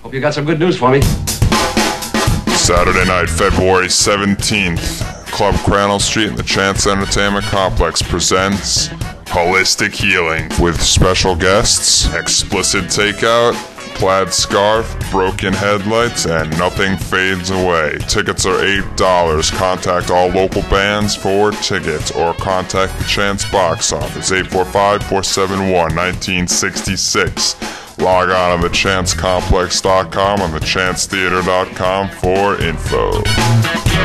Hope you got some good news for me. Saturday night, February 17th, Club Crannell Street in the Chance Entertainment Complex presents Holistic Healing with special guests, explicit takeout, plaid scarf, broken headlights, and nothing fades away. Tickets are $8. Contact all local bands for tickets or contact the Chance box office 845 471 1966. Log on to thechancecomplex.com and thechancetheater.com for info.